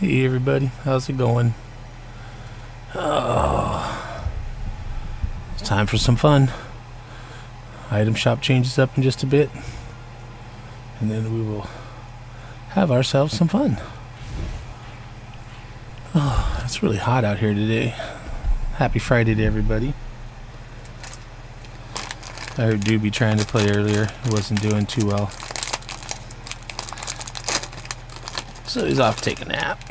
Hey everybody, how's it going? Oh, it's time for some fun. Item shop changes up in just a bit, and then we will have ourselves some fun. Oh, it's really hot out here today. Happy Friday to everybody. I heard Doobie trying to play earlier. He wasn't doing too well. So he's off to take a nap.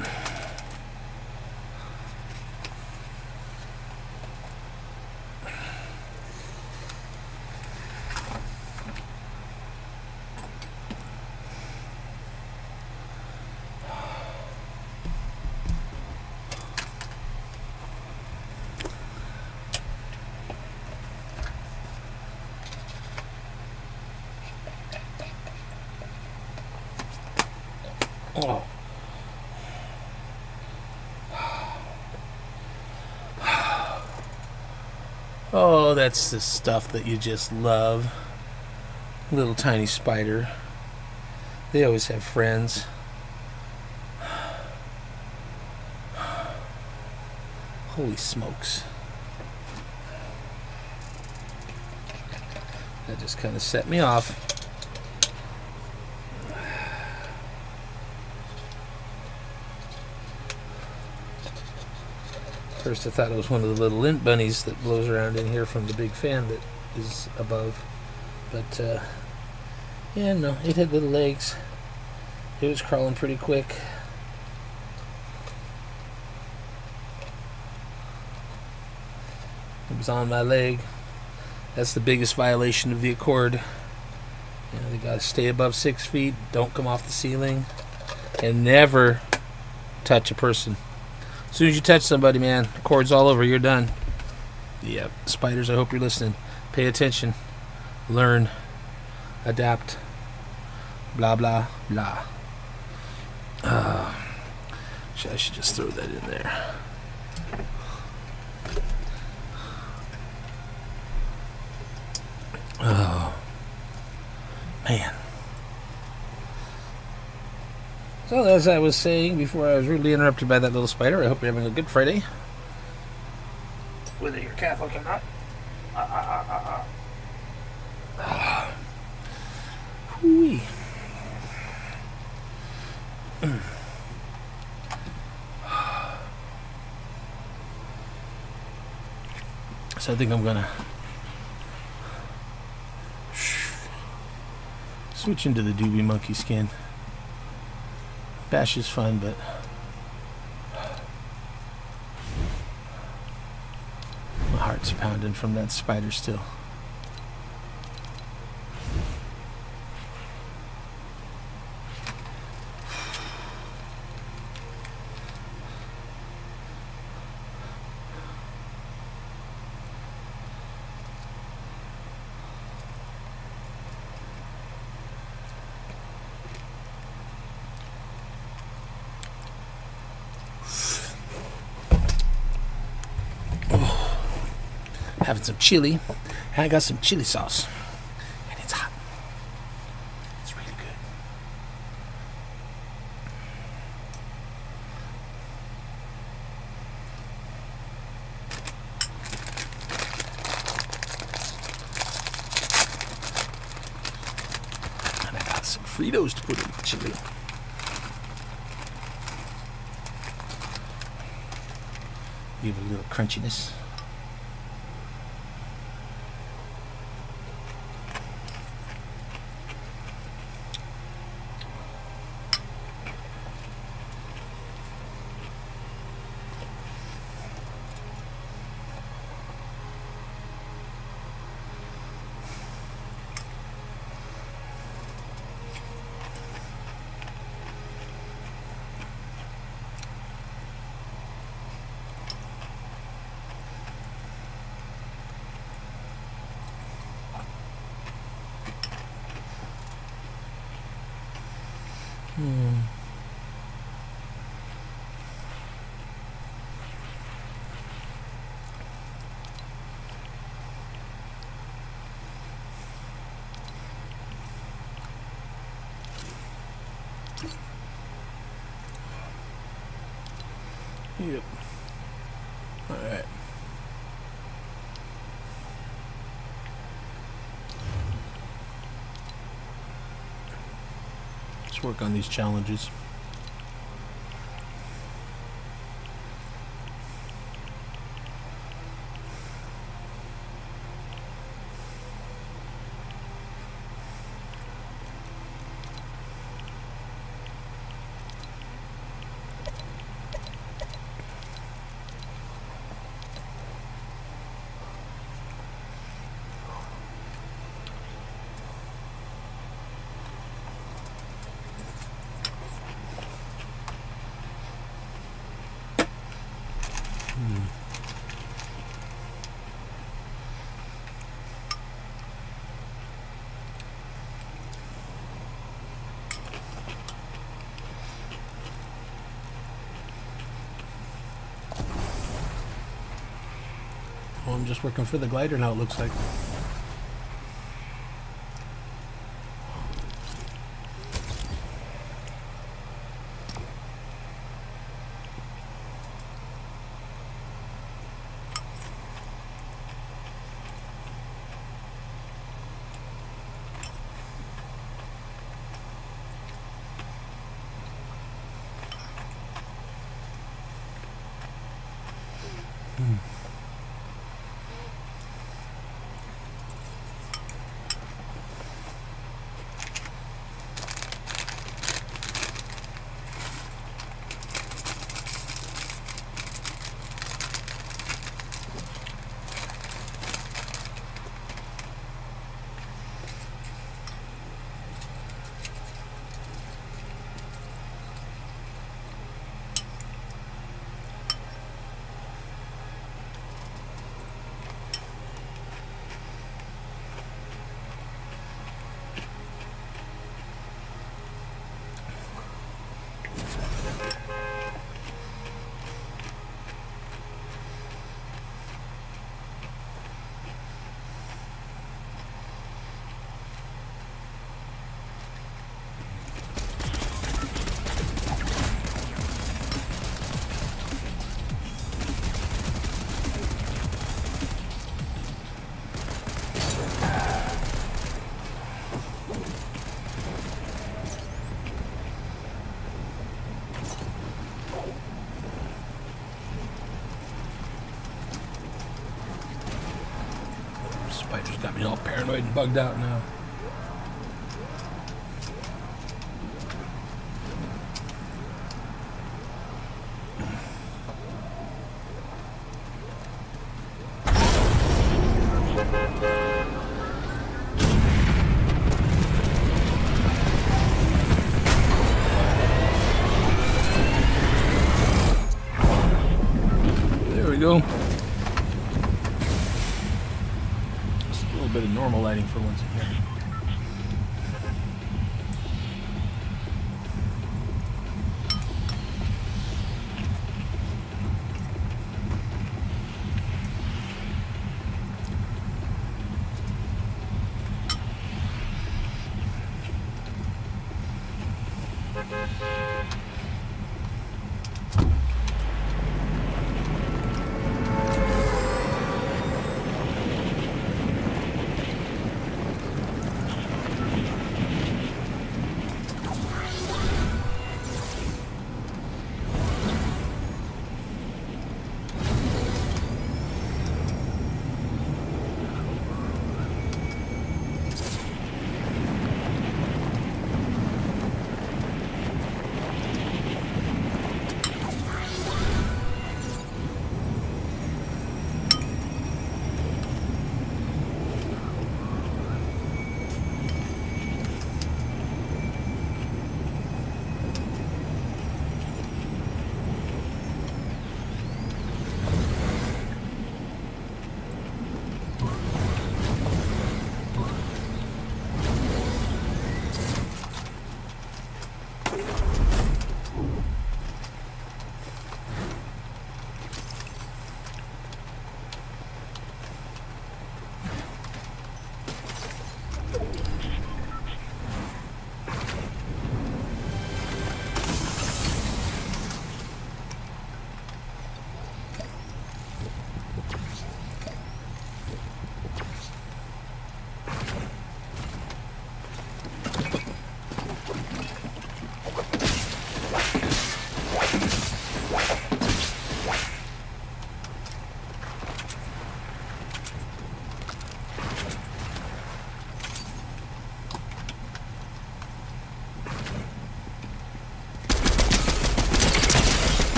Oh. That's the stuff that you just love. Little tiny spider. They always have friends. Holy smokes. That just kind of set me off. First, I thought it was one of the little lint bunnies that blows around in here from the big fan that is above. But, uh, yeah, no, it had little legs. It was crawling pretty quick. It was on my leg. That's the biggest violation of the Accord. You know, they gotta stay above six feet, don't come off the ceiling, and never touch a person. As soon as you touch somebody, man, cord's all over. You're done. Yep. Spiders, I hope you're listening. Pay attention. Learn. Adapt. Blah, blah, blah. Uh, I should just throw that in there. Oh. Man. So, as I was saying before I was rudely interrupted by that little spider, I hope you're having a good Friday. Whether you're Catholic or not. Ah, ah, ah, ah, ah. So I think I'm gonna switch into the Doobie Monkey skin. Bash is fun, but my heart's pounding from that spider still. Some chili. And I got some chili sauce. And it's hot. It's really good. And I got some Fritos to put in the chili. Give it a little crunchiness. Hmm. Yep. Alright. Let's work on these challenges. Just working for the glider now, it looks like. Spider's got me all paranoid and bugged out now.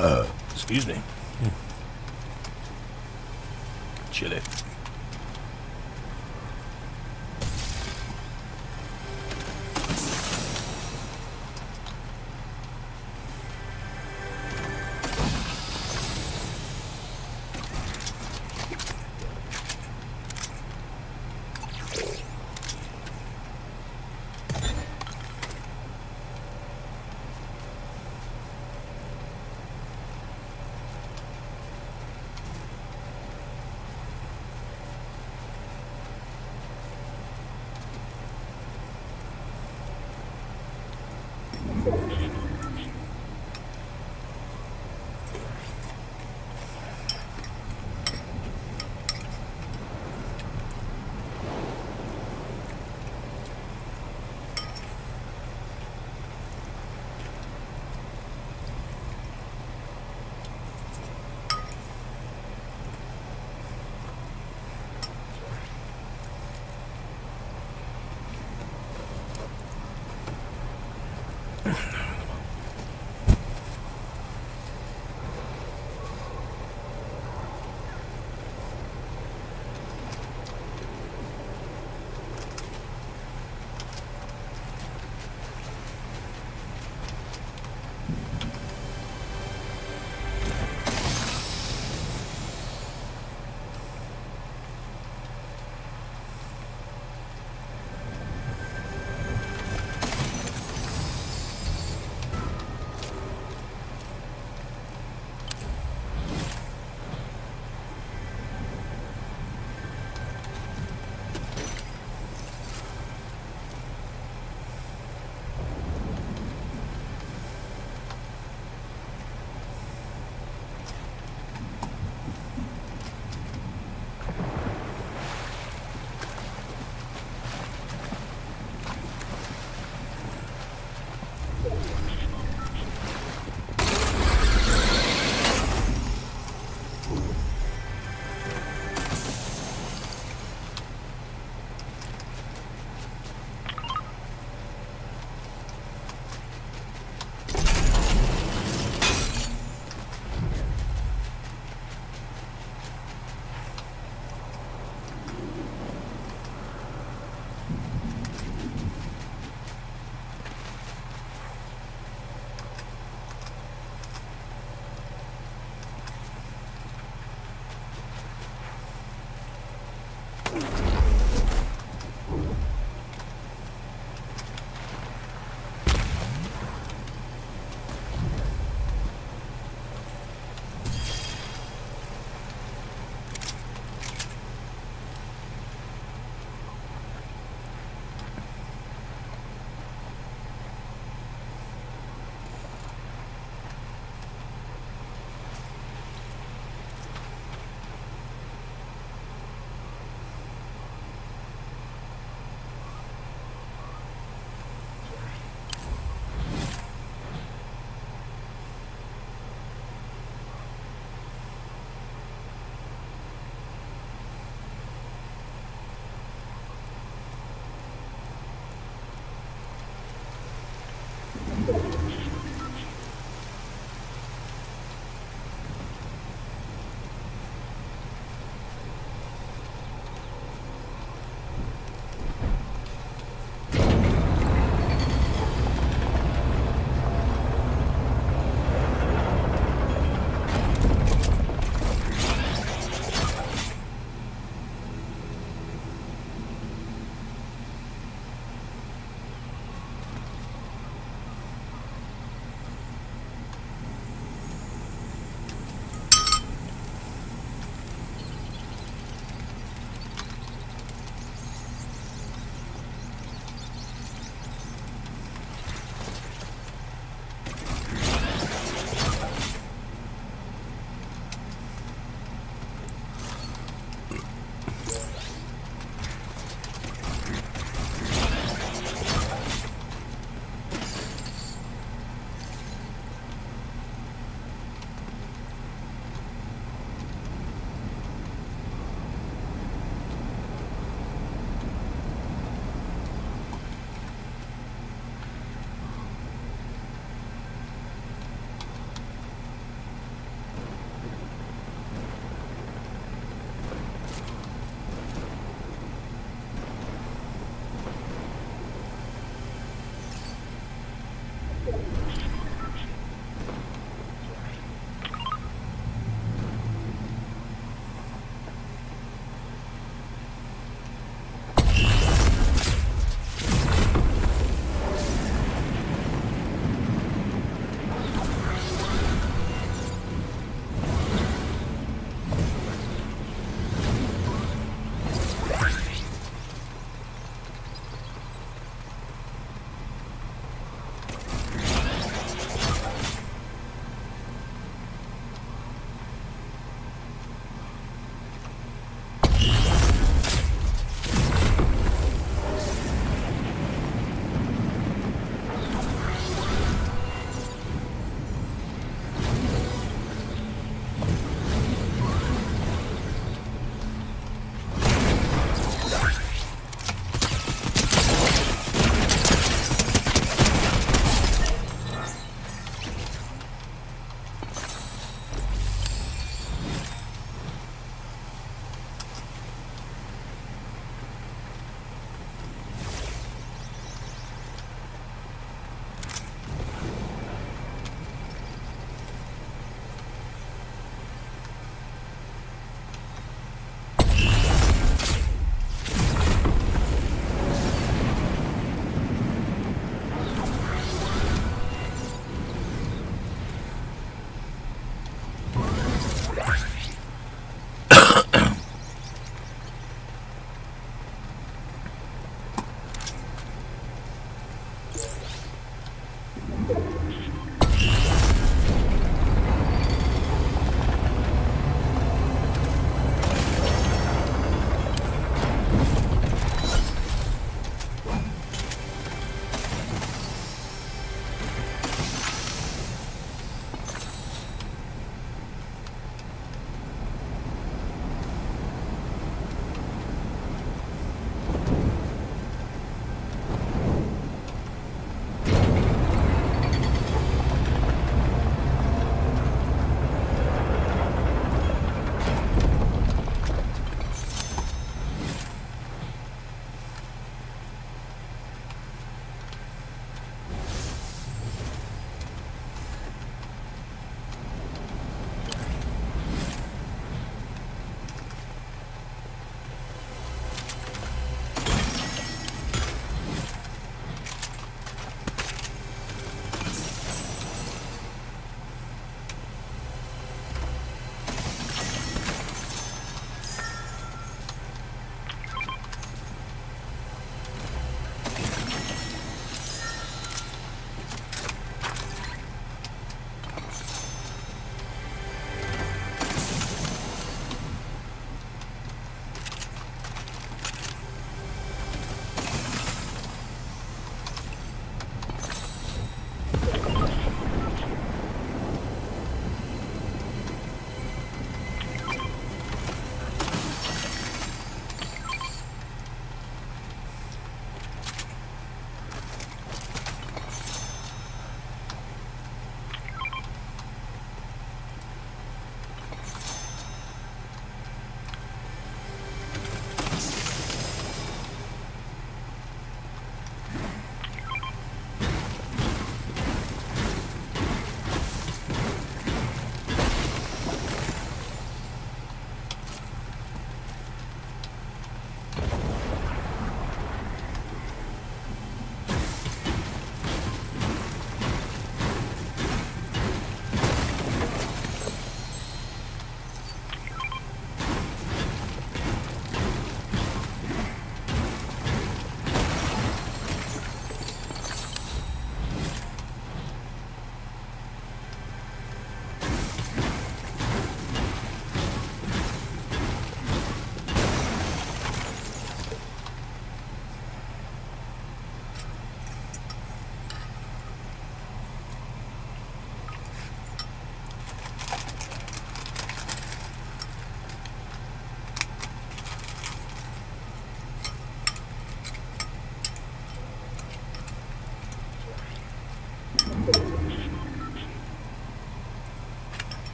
Uh, excuse me. Mm. Chili.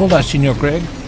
Hold on, Senor Greg.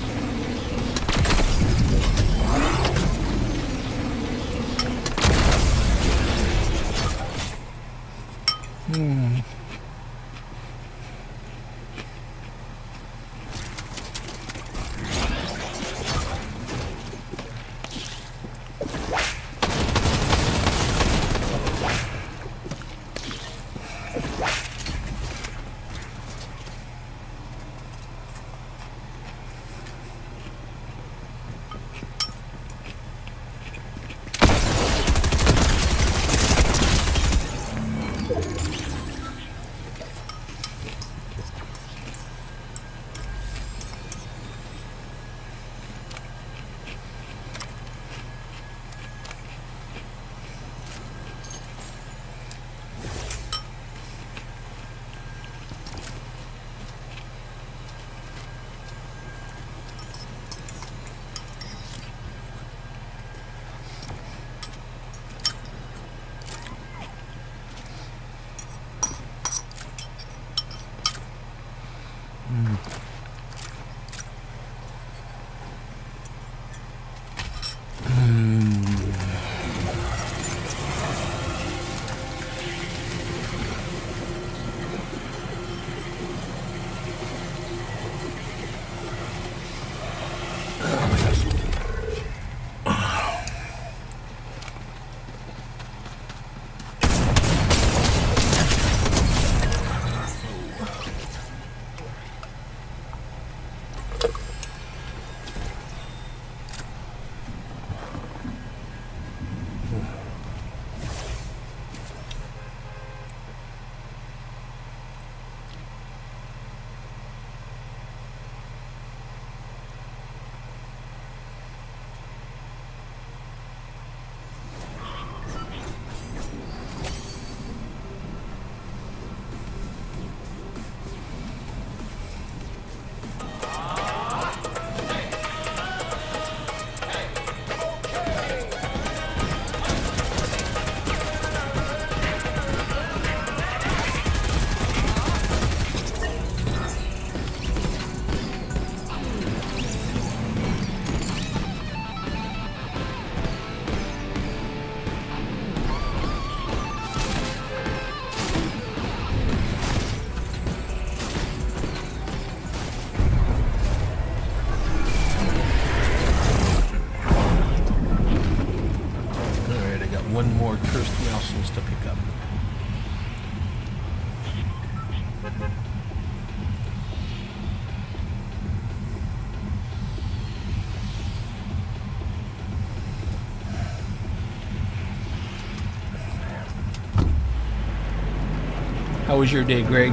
Was your day, Greg?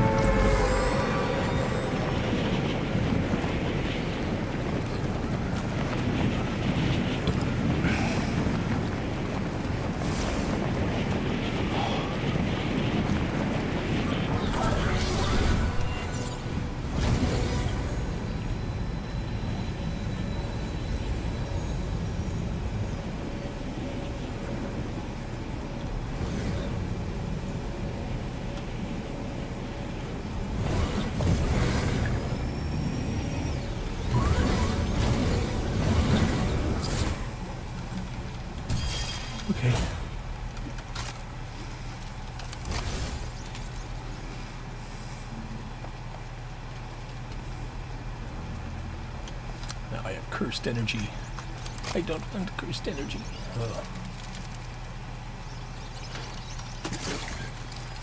Okay. Now I have cursed energy. I don't want cursed energy. Ugh.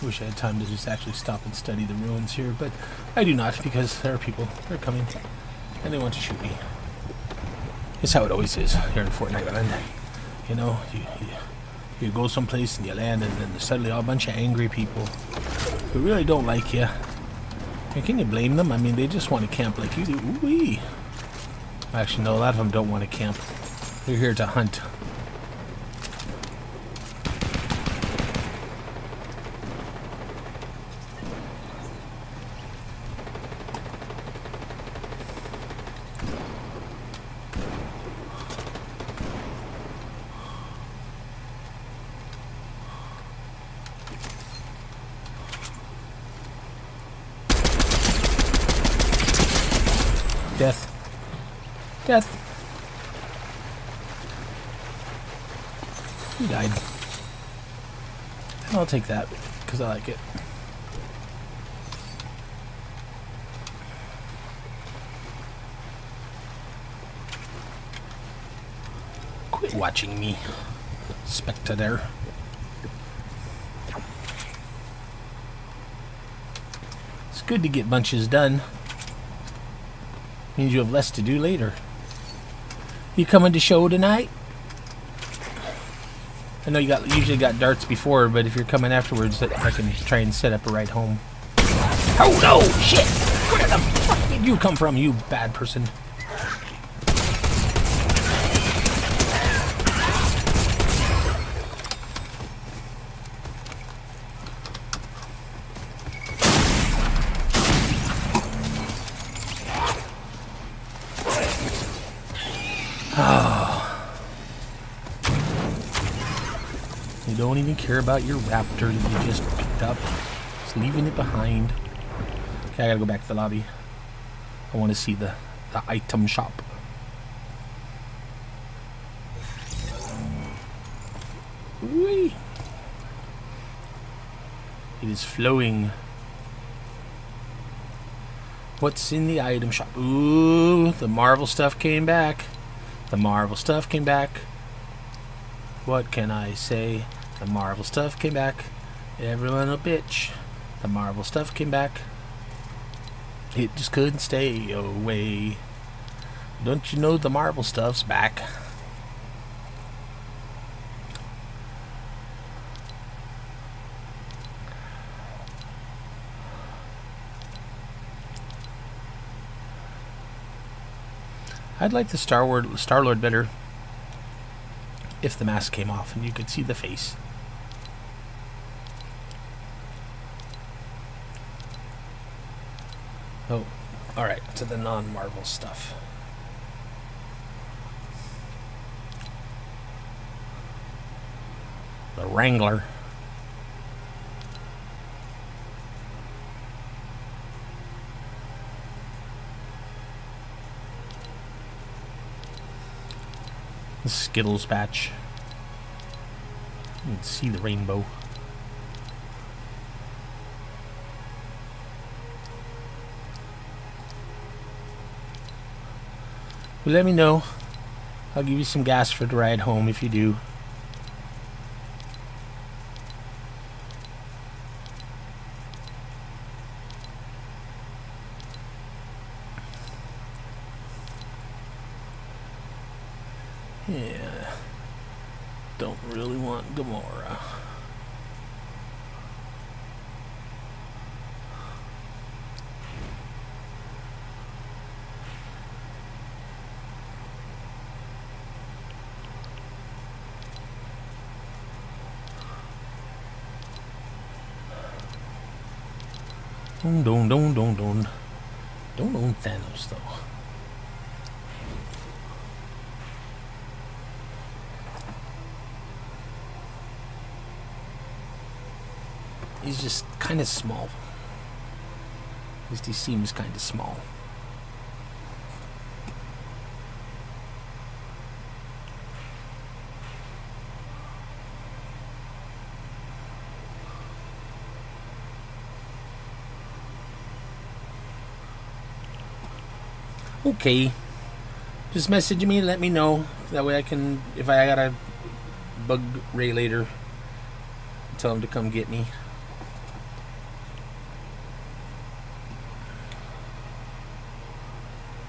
Wish I had time to just actually stop and study the ruins here, but I do not because there are people. They're coming, and they want to shoot me. It's how it always is here in Fortnite Island. You know, you, you, you go someplace and you land, and then suddenly a bunch of angry people who really don't like you. And can you blame them? I mean, they just want to camp like you do. Ooh-wee. Actually, no, a lot of them don't want to camp. They're here to hunt. Death. Death. He died. I'll take that, because I like it. Quit watching me, spectator. It's good to get bunches done. Means you have less to do later. You coming to show tonight? I know you got usually got darts before, but if you're coming afterwards, I can try and set up a ride home. Oh no! Shit! Where the fuck did you come from, you bad person? Care about your raptor that you just picked up. Just leaving it behind. Okay, I gotta go back to the lobby. I want to see the, the item shop. Whee! It is flowing. What's in the item shop? Ooh, the Marvel stuff came back. The Marvel stuff came back. What can I say? The Marvel stuff came back. Everyone a bitch. The Marvel stuff came back. It just couldn't stay away. Don't you know the Marvel stuff's back? I'd like the Star Star Lord better if the mask came off and you could see the face. Oh, alright, to the non Marvel stuff. The Wrangler. The Skittles patch. You can see the rainbow. Let me know. I'll give you some gas for the ride home if you do. Yeah. Don't really want Gamora. Don't, don't, don't, don't, don't. Don't own Thanos, though. He's just kind of small. At least he seems kind of small. okay. Just message me and let me know. That way I can, if I gotta bug Ray later, tell him to come get me.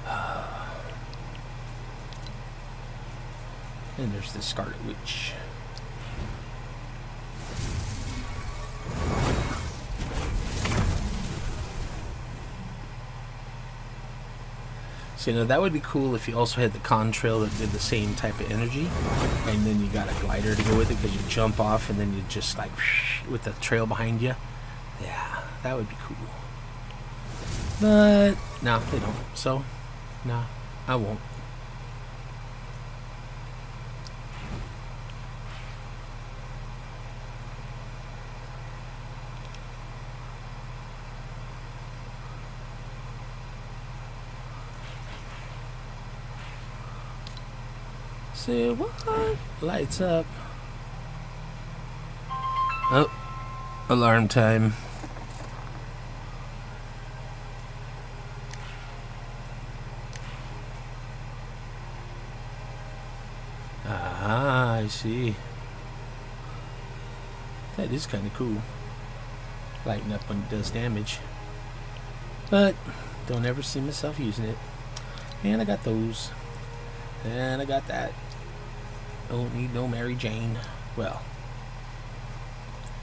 And there's the Scarlet Witch. So, you know, that would be cool if you also had the contrail that did the same type of energy. And then you got a glider to go with it because you jump off and then you just like with the trail behind you. Yeah, that would be cool. But, no, they don't. So, no, I won't. Say what? Lights up. Oh, alarm time. Ah, I see. That is kind of cool. Lighting up when it does damage. But, don't ever see myself using it. And I got those. And I got that. Don't need no Mary Jane. Well,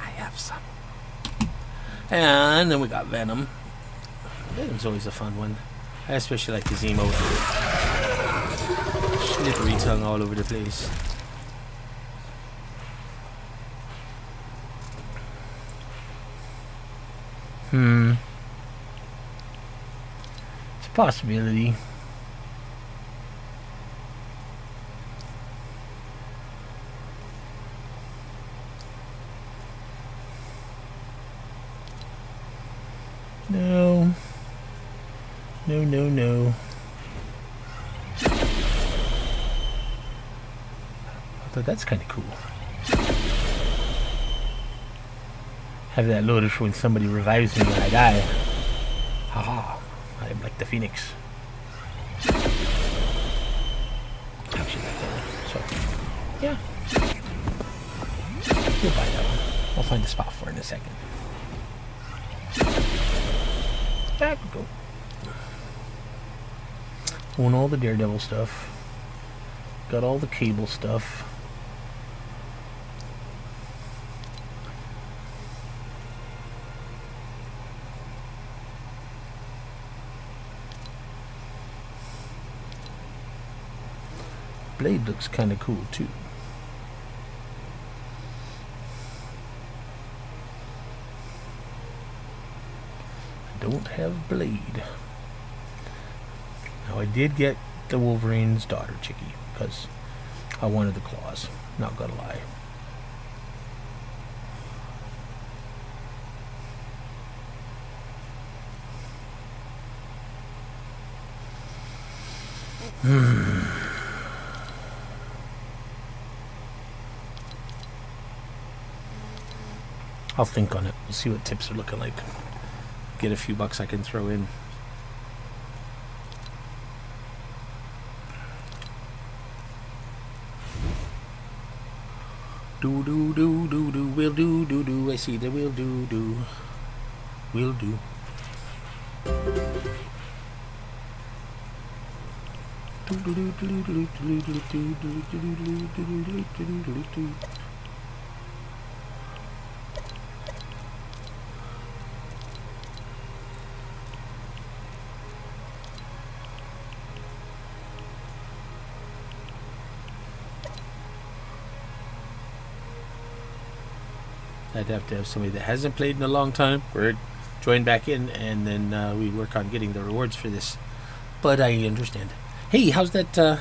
I have some. And then we got Venom. Venom's always a fun one. I especially like his emote. Slippery tongue all over the place. Hmm. It's a possibility. No. No, no, no. Although that's kind of cool. Have that loaded for when somebody revives me when I die. Haha. I am like the phoenix. Actually, that. So, yeah. We'll buy that one. I'll find a spot for it in a second. There we go. Own all the Daredevil stuff. Got all the cable stuff. Blade looks kind of cool too. I don't have Blade. Now I did get the Wolverine's daughter, Chicky, because I wanted the claws. Not gonna lie. Hmm. I'll think on it. We'll see what tips are looking like get a few bucks I can throw in. Do do do do do will do do do I see the will do do will do. Do do do do do do do do do do do do do do do I'd have to have somebody that hasn't played in a long time or join back in, and then uh, we work on getting the rewards for this. But I understand. Hey, how's that? Uh...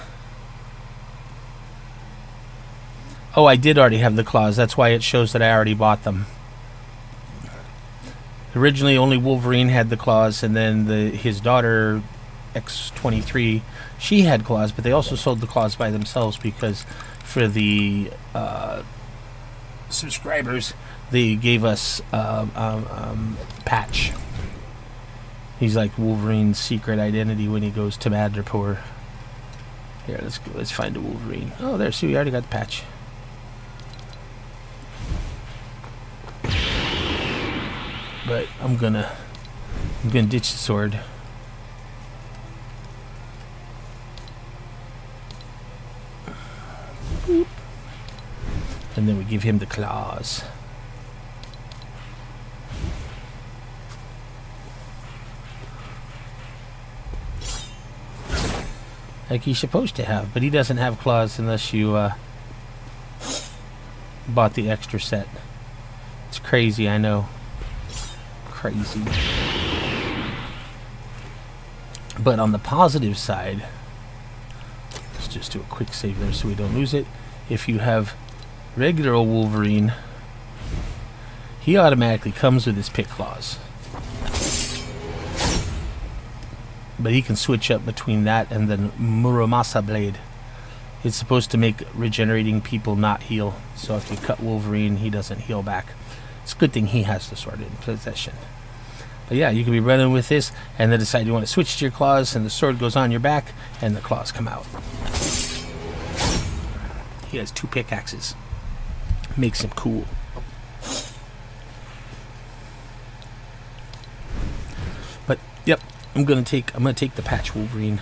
Oh, I did already have the claws. That's why it shows that I already bought them. Originally, only Wolverine had the claws, and then the his daughter, X23, she had claws, but they also sold the claws by themselves because for the uh, subscribers, they gave us um, um, um, Patch. He's like Wolverine's secret identity when he goes to Madripoor. Here, let's go. Let's find a Wolverine. Oh, there. See, we already got the patch. But I'm gonna, I'm gonna ditch the sword. And then we give him the claws. Like he's supposed to have, but he doesn't have claws unless you uh, bought the extra set. It's crazy, I know. Crazy. But on the positive side, let's just do a quick save there so we don't lose it. If you have regular Wolverine, he automatically comes with his pick claws. But he can switch up between that and the Muramasa blade. It's supposed to make regenerating people not heal. So if you cut Wolverine, he doesn't heal back. It's a good thing he has the sword in possession. But yeah, you can be running with this and then decide you want to switch to your claws and the sword goes on your back and the claws come out. He has two pickaxes. Makes him cool. But yep, I'm gonna take I'm gonna take the patch Wolverine.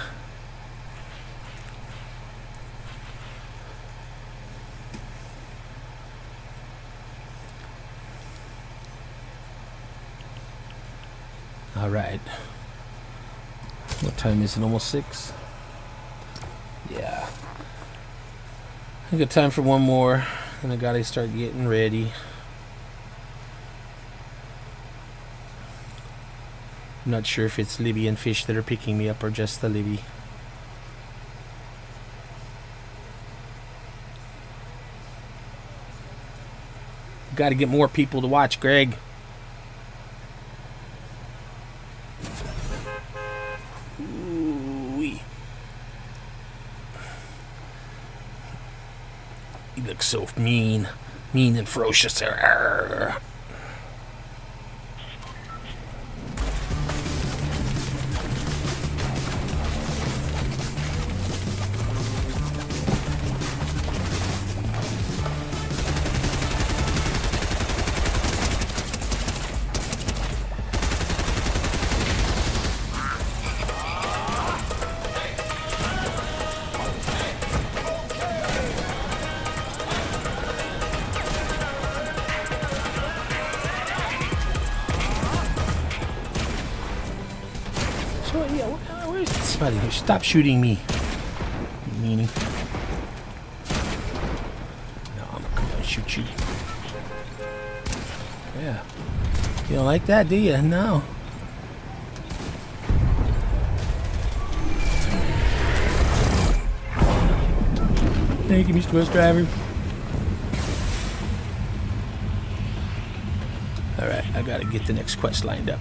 All right. What time is it? Almost six. Yeah. I got time for one more, and I gotta start getting ready. Not sure if it's Libyan fish that are picking me up or just the Libby. Got to get more people to watch, Greg. Ooh-wee. You look so mean, mean and ferocious. Arrgh. Stop shooting me, you meanie. No, I'm gonna come and shoot you. Yeah. You don't like that, do you? No. Thank you, Mr. Bus Driver. Alright, I gotta get the next quest lined up.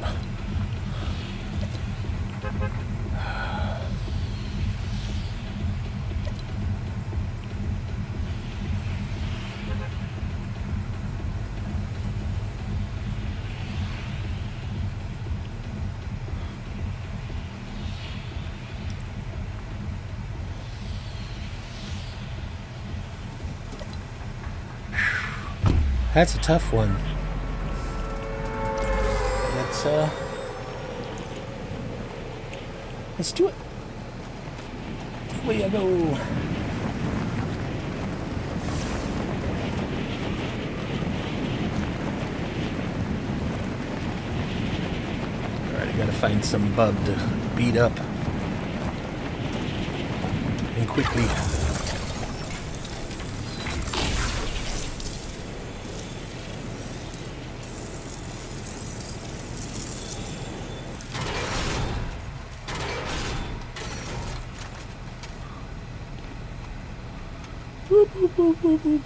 That's a tough one. Let's uh Let's do it. Away I go. Alright, I gotta find some bub to beat up. And quickly. Boop, boop.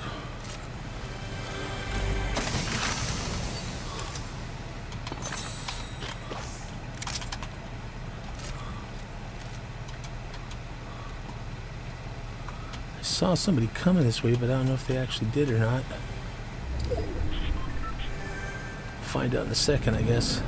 I saw somebody coming this way, but I don't know if they actually did or not. Find out in a second, I guess.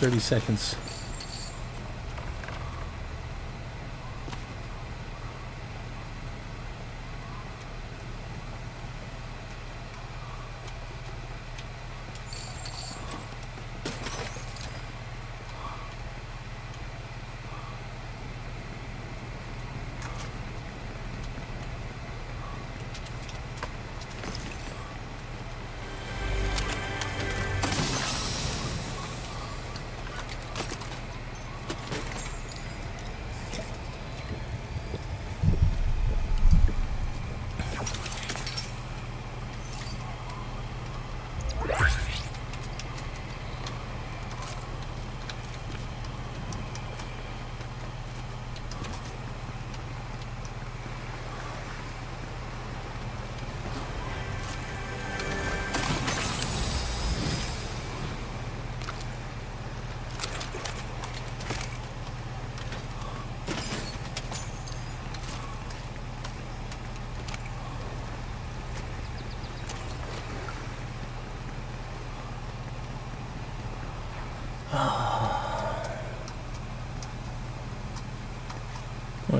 30 seconds.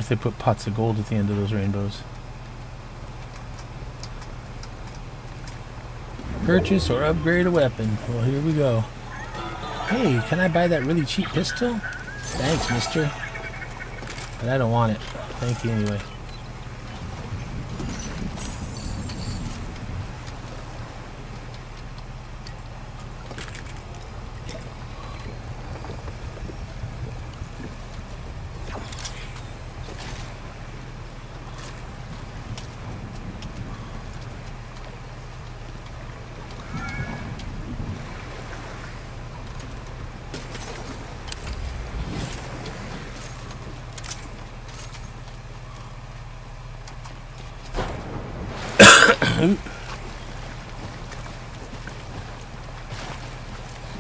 If they put pots of gold at the end of those rainbows. Purchase or upgrade a weapon. Well, here we go. Hey, can I buy that really cheap pistol? Thanks, mister. But I don't want it. Thank you anyway. Go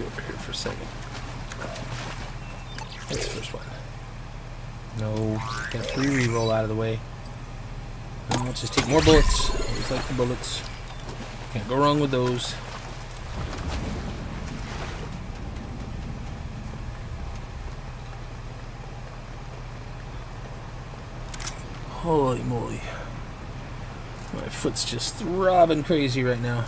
over here for a second. That's the first one. No, get a free reroll out of the way. And let's just take more bullets. Always like the bullets. Can't go wrong with those. Holy moly. My foot's just throbbing crazy right now.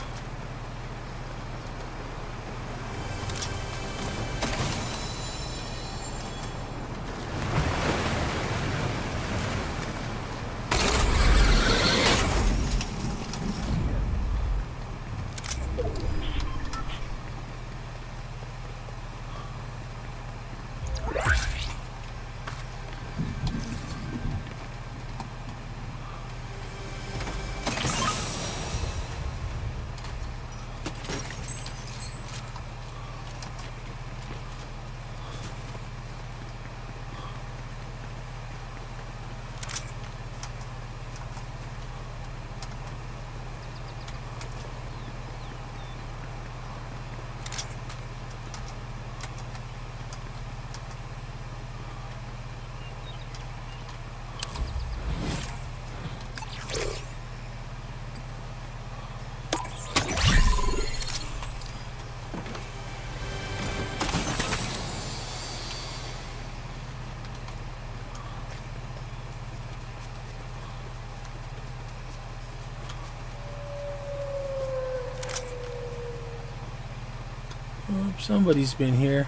Oh, somebody's been here.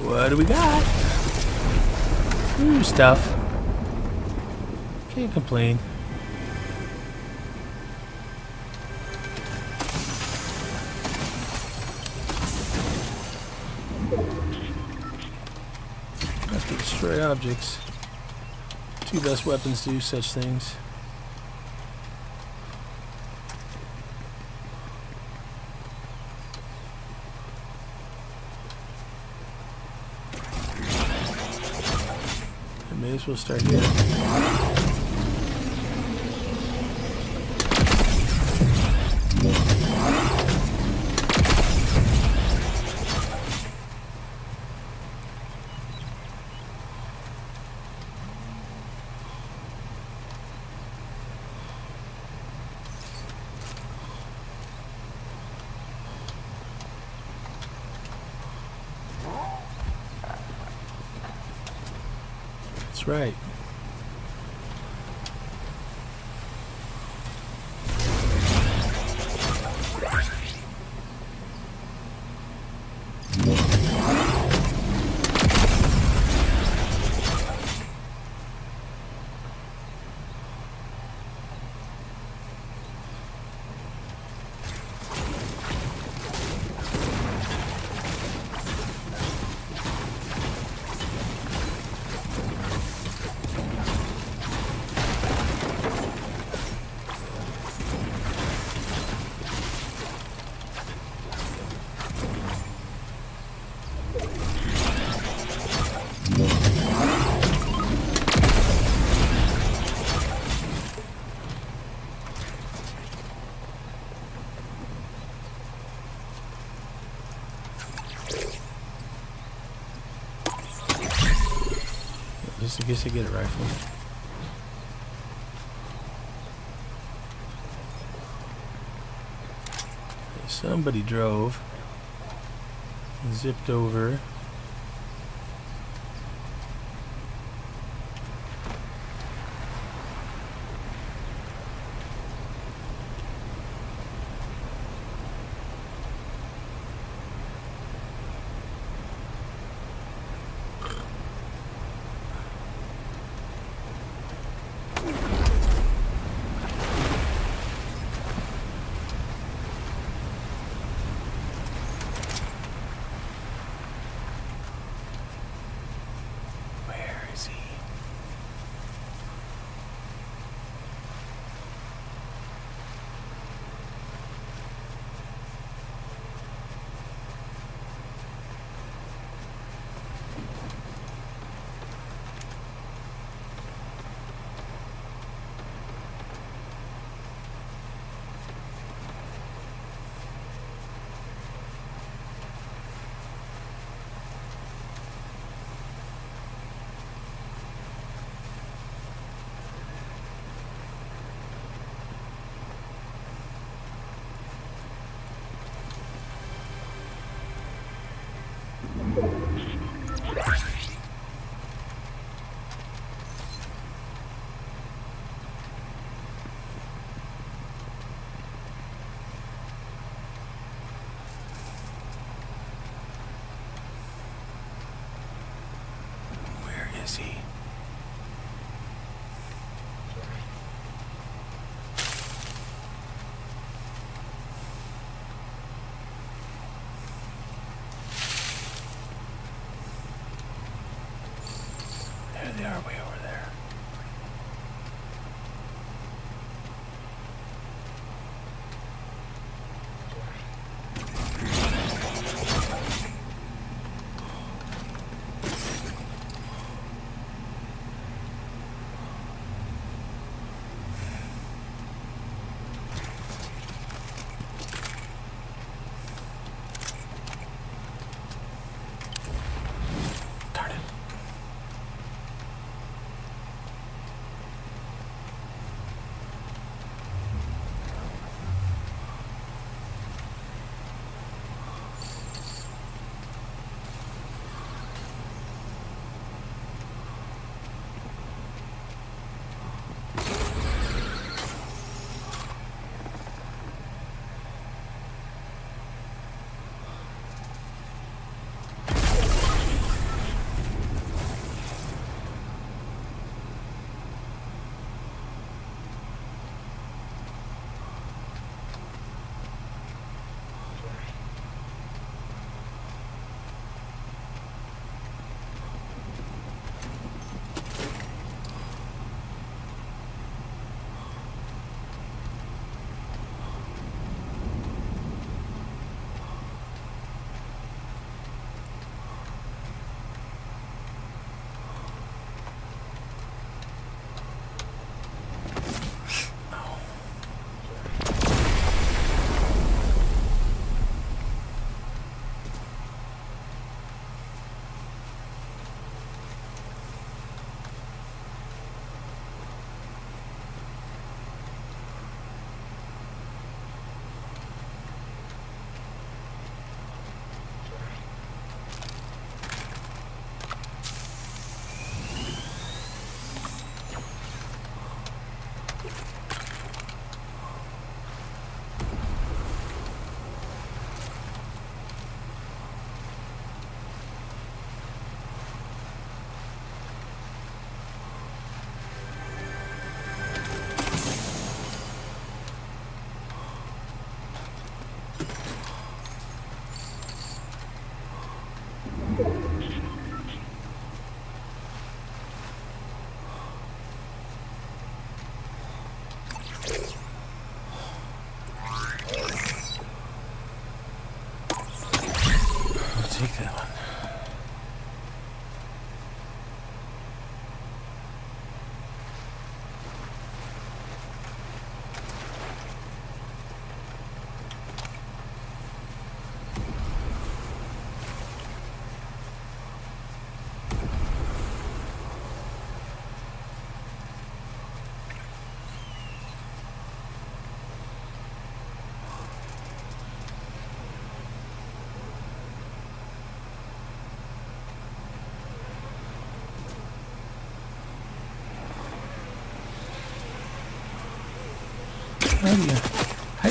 What do we got? Ooh, stuff. Can't complain. Objects. Two best weapons do such things. I may as well start here. That's right. Just in case I get it rifle. Somebody drove, zipped over.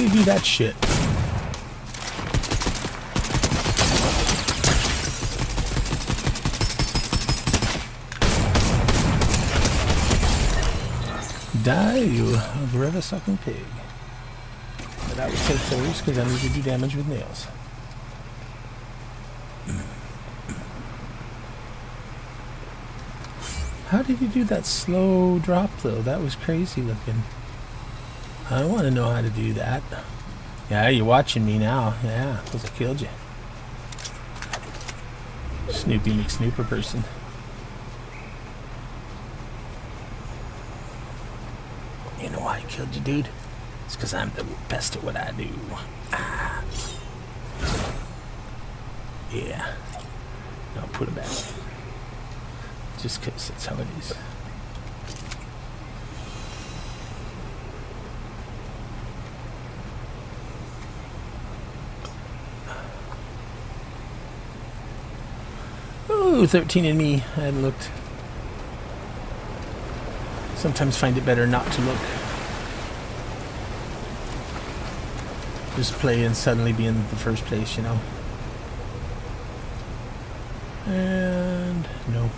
You do that shit? Die, you gorilla sucking pig. But I would take those because I need to do damage with nails. How did you do that slow drop though? That was crazy looking. I want to know how to do that. Yeah, you're watching me now. Yeah, because I killed you. Snoopy McSnooper person. You know why I killed you, dude? It's because I'm the best at what I do. Ah. Yeah. Now put him back. Just because that's how it is. Ooh, 13 in me. I hadn't looked. Sometimes find it better not to look. Just play and suddenly be in the first place, you know. And no.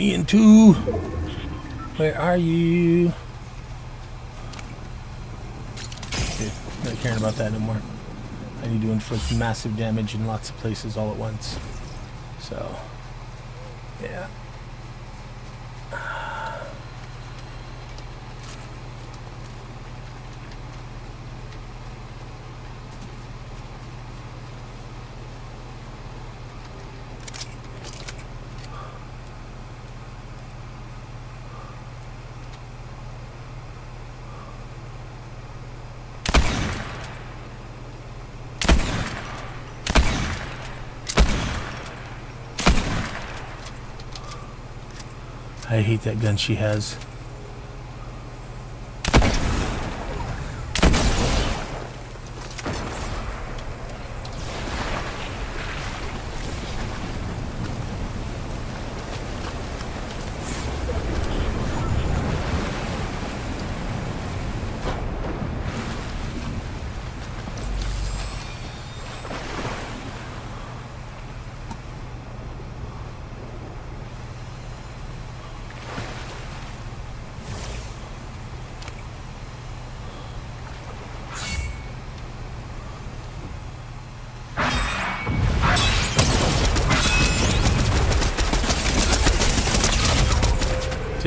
Me and two. Where are you? Okay, not caring about that anymore. I need to inflict massive damage in lots of places all at once. So, yeah. I hate that gun she has.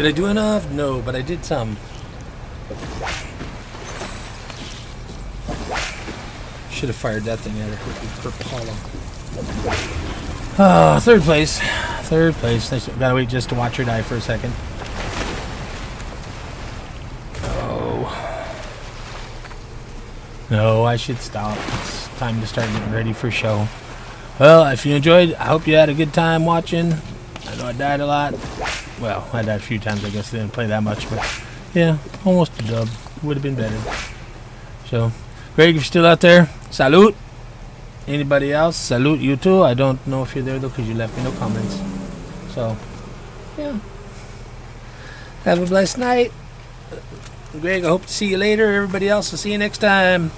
Did I do enough? No, but I did some. Should have fired that thing at her hollow. Ah, third place. Third place. Gotta wait just to watch her die for a second. Oh. No, I should stop. It's time to start getting ready for show. Well, if you enjoyed, I hope you had a good time watching. I know I died a lot. Well, I died a few times. I guess I didn't play that much, but yeah, almost a dub. Would have been better. So, Greg, if you're still out there, salute. Anybody else, salute you too. I don't know if you're there though, because you left me no comments. So, yeah. Have a blessed night. Greg, I hope to see you later. Everybody else, I'll see you next time.